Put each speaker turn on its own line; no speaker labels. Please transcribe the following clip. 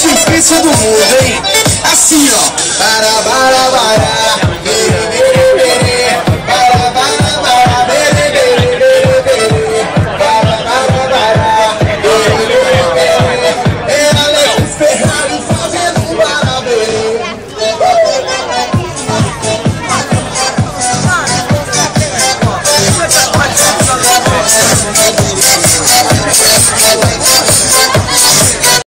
É difícil do mundo, hein? Assim, ó. Barabara, barabara.